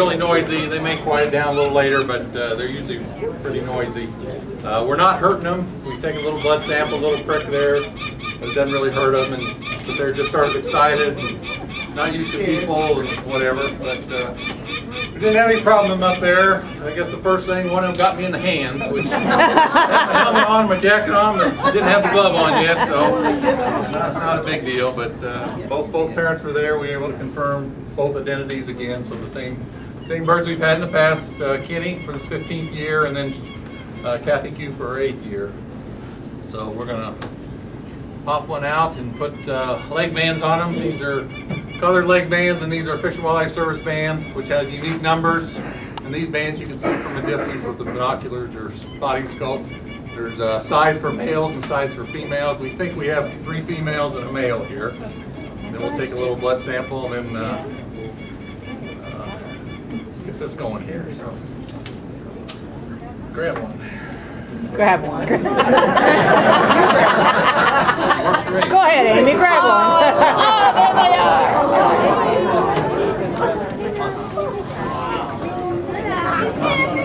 really noisy. They may quiet down a little later, but uh, they're usually pretty noisy. Uh, we're not hurting them. We take a little blood sample, a little prick there. It doesn't really hurt them, and but they're just sort of excited and not used to people and whatever. But uh, we didn't have any problem up there. I guess the first thing, one of them got me in the hand, which I had my on, my jacket on, but didn't have the glove on yet, so not, not a big deal. But uh, both both parents were there. We were able to confirm both identities again. So the same same birds we've had in the past. Uh, Kenny for this 15th year, and then uh, Kathy Q for her eighth year. So we're gonna pop one out and put uh, leg bands on them. These are colored leg bands, and these are Fish and Wildlife Service bands, which has unique numbers. And these bands you can see from a distance with the binoculars or spotting scope. There's a size for males and size for females. We think we have three females and a male here. And then we'll take a little blood sample and then uh, uh, this going here. So grab one. Grab one. Works for me. Go ahead, Amy, grab one. Oh, there they are.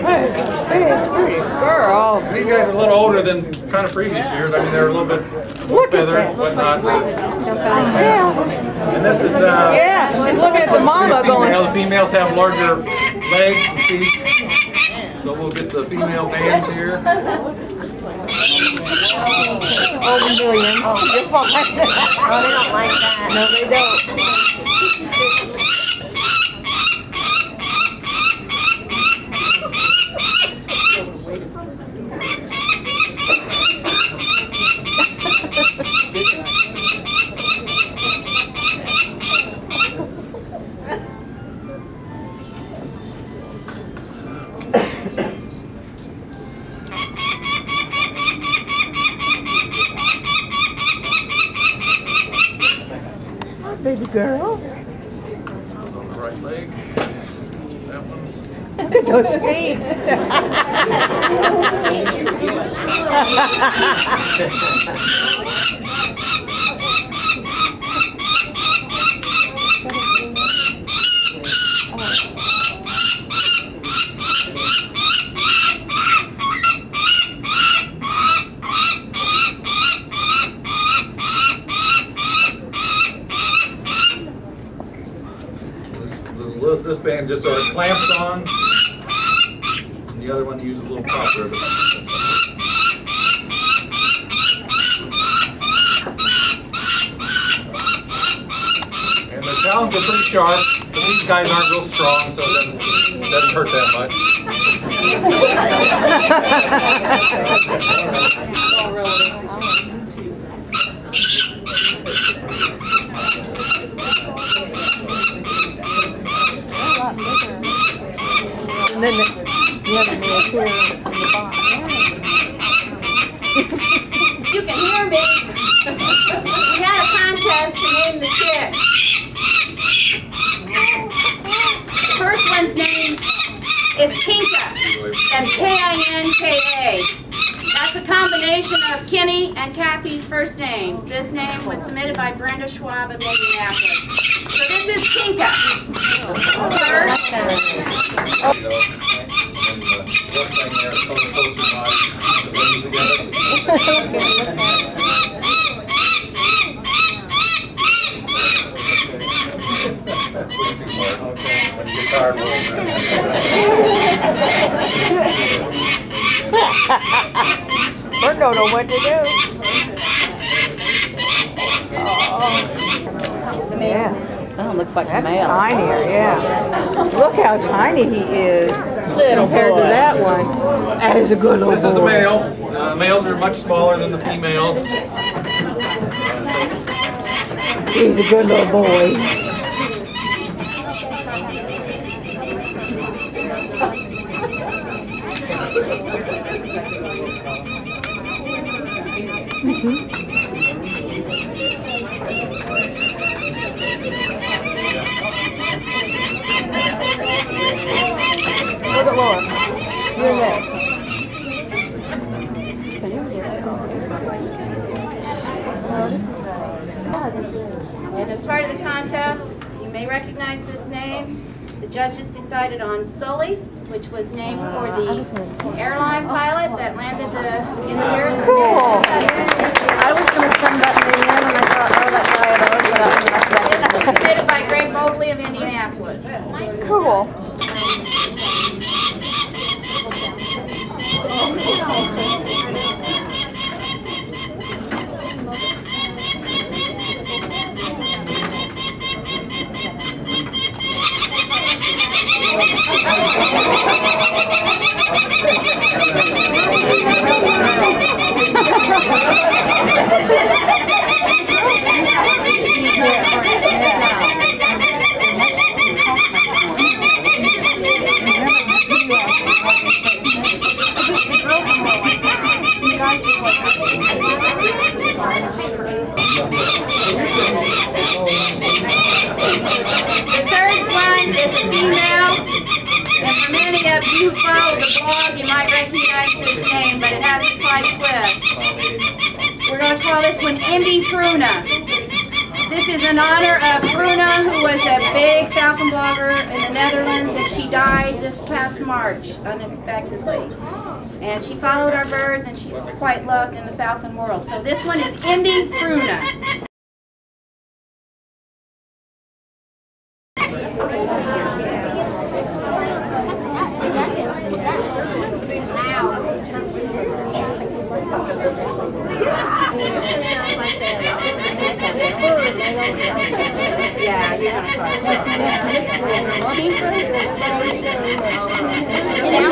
Hey, pretty girl. These guys are a little older than kind of previous years. I mean, they're a little bit Look at feathered, that. whatnot. Yeah, And this is, uh, yeah, she's looking at the mama going, female. The females have larger legs and feet. So we'll get the female bands here. over millions. Oh, you're fine. Oh, they don't like that. No, they don't. baby girl. On the right leg. That one. Look at those feet. This, this, this band just of clamps on. And the other one uses a little pop ribbon. And the talons are pretty sharp. So these guys aren't real strong, so it doesn't, it doesn't hurt that much. Here in the. You can hear me. We had a contest to name the chicks. The first one's name is Kinka. That's K-I-N-K-A. That's a combination of Kenny and Kathy's first names. This name was submitted by Brenda Schwab of Indianapolis. So this is Kinka. First, You know, and the left thing there is color poster body, the legs together. That's way too hard. When you get tired, we'll- Bird don't know what to do. Oh. Yeah, Oh, looks like That's a that's male. tinier, yeah. Look how tiny he is compared to that one. That is a good little boy. This is a male. Uh, males are much smaller than the females. He's a good little boy. Look at You're next. and as part of the contest, you may recognize this name. The judges decided on Sully, which was named for the airline pilot that landed the, in the air. Cool. I was gonna send that name in and I thought, oh, that guy, that was, but I didn't know This was submitted by Greg Mobley of Indianapolis. Cool. The third one is a female, and for many of you who follow the blog, you might recognize this name, but it has a slight twist. We're gonna call this one Indy Fruna. This is in honor of Fruna, who was a big falcon blogger in the Netherlands, and she died this past March unexpectedly. And she followed our birds, and she's quite loved in the falcon world. So this one is Indy Fruna. Yeah, you're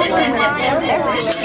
gonna cry.